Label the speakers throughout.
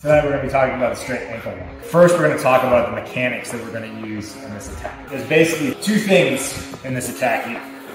Speaker 1: Tonight we're going to be talking about the straight ankle lock. First, we're going to talk about the mechanics that we're going to use in this attack. There's basically two things in this attack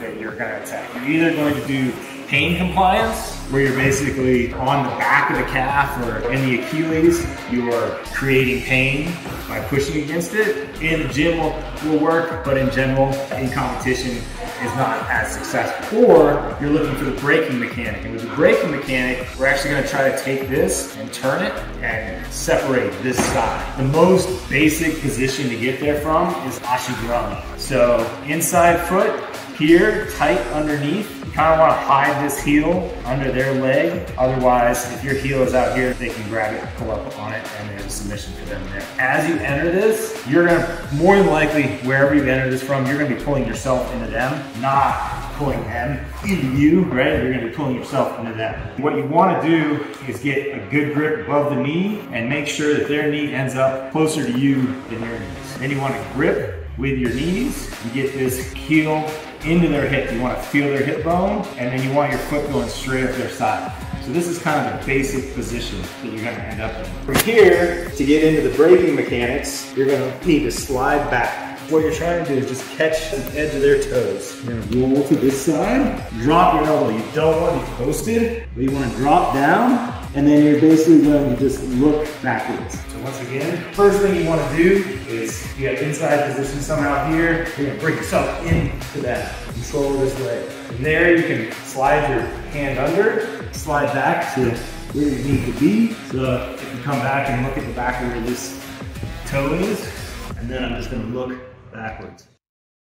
Speaker 1: that you're going to attack. You're either going to do pain compliance, where you're basically on the back of the calf or in the Achilles, you are creating pain by pushing against it. In the gym will, will work, but in general, in competition, is not as successful. Or you're looking for the breaking mechanic. And with the breaking mechanic, we're actually gonna try to take this and turn it and separate this side. The most basic position to get there from is ashigarami. So inside foot, here, tight underneath, You kind of want to hide this heel under their leg. Otherwise, if your heel is out here, they can grab it, pull up on it, and there's a submission for them there. As you enter this, you're gonna, more than likely, wherever you enter this from, you're gonna be pulling yourself into them, not pulling them into you, right? You're gonna be pulling yourself into them. What you wanna do is get a good grip above the knee and make sure that their knee ends up closer to you than your knees. Then you wanna grip with your knees. You get this heel into their hip. You want to feel their hip bone, and then you want your foot going straight up their side. So this is kind of the basic position that you're to end up in. From here, to get into the breaking mechanics, you're going to need to slide back. What you're trying to do is just catch the edge of their toes. You're gonna roll to this side, drop your elbow. You don't want to be posted, but you want to drop down, and then you're basically going to just look backwards. So once again, first thing you want to do is you have inside position somehow here, you're going to bring yourself into that. Control this leg. From there, you can slide your hand under, slide back to where you need to be. So if you come back and look at the back of where this toe is, and then I'm just going to look backwards.